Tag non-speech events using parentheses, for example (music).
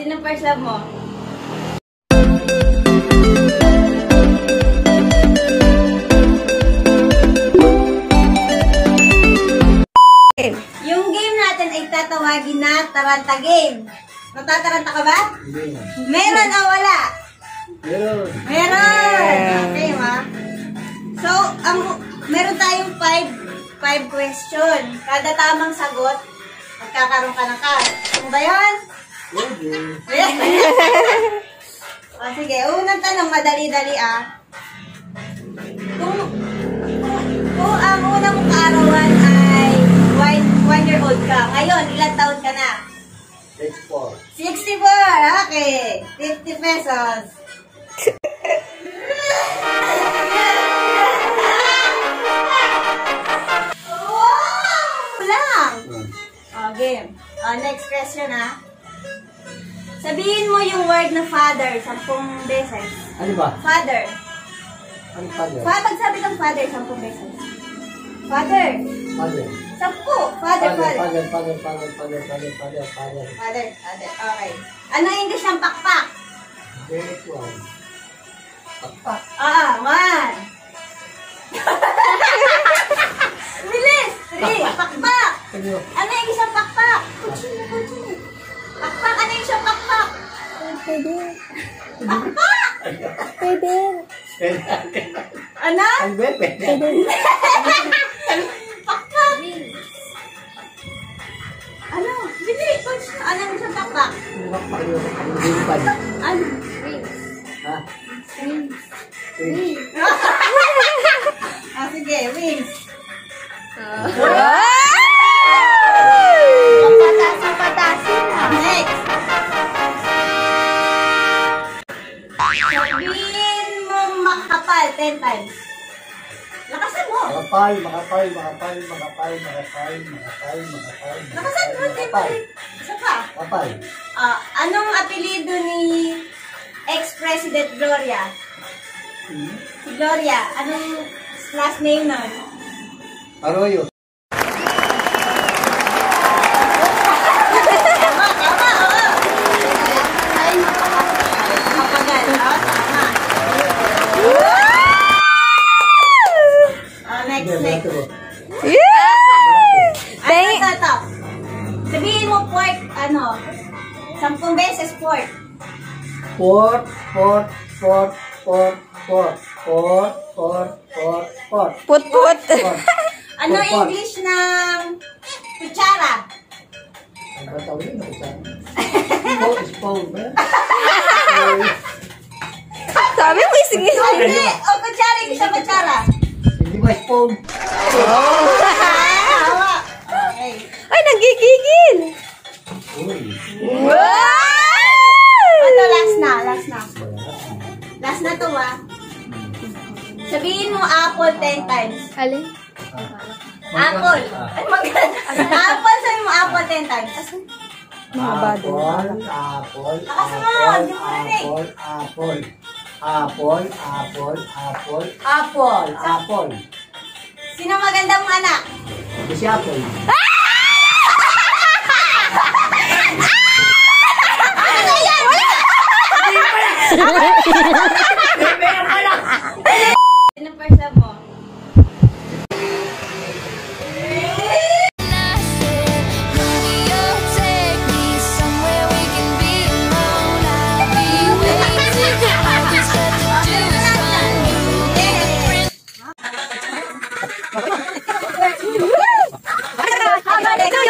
Sino first love mo? Yung game natin ay tatawagin na Taranta Game. Natataranta ka ba? Hindi. Meron o wala? Meron. Meron! Okay, ma. So, ang meron tayong five, five question. Kada tamang sagot, magkakaroon ka ng card. Ano ba yun? Pwede. o, (laughs) sige, unang tanong, madali-dali ah. Kung, kung, ang unang mong kaarawan ay one, one year old ka, ngayon, ilang taon ka na? Take four. 64! Okay. 50 pesos. wow! Lang! Oh, game. Oh, next question ha. Sabihin mo yung word na father sampung beses. Ano ba? Father. Ano father? Fa pagsabi ng father sampung beses. Father. Father. Sampu. Father, father. Father, father, father, father, father, father, father. Father, father. Okay. Ano English ng pakpak? Very one. Pakpak. Ah, one. (laughs) Bilis! Three. Pakpak. Ano? Ano yung isang pakpak? Kutsini, kutsini. Pakpak, ano yung isang pakpak? Pwede. Pakpak! Pwede. Ano? Ang bebe. Pwede. Pakpak! Ano? Bilis! Coach, ano yung isang pakpak? Pakpak yun. Ang limpad. Ano? Ha? Wings. Wings. (laughs) ah, sige, wings. Makapal 10 times. Lakasan mo. Makapal, makapal, makapal, makapal, makapal, makapal, makapal. Lakasan mo. 10 Makapal. times. Isa pa. Makapal. Ah, anong apelido ni ex-president Gloria? Hmm? Si Gloria, anong last name nun? Arroyo. Sampung beses pork. Port, port, port, port, port, port, port, port, port. Put-put. Port. Ano. English ng kutsara? Ano tawag yun? Ano ba? Spoon, spoon ba? Sabi mo, sige. Hindi, o kutsara, English ng kutsara. Hindi ba spoon? Tawa. Ah. Sabihin mo apple 10 times. Alin? Apple. Ay, maganda. (laughs) Apple, sabihin mo apple 10 times. Mga. Apple, apple, apple, apple, apple. Apple, apple, apple, apple, apple. Sino magandang anak? Si Apple. Sino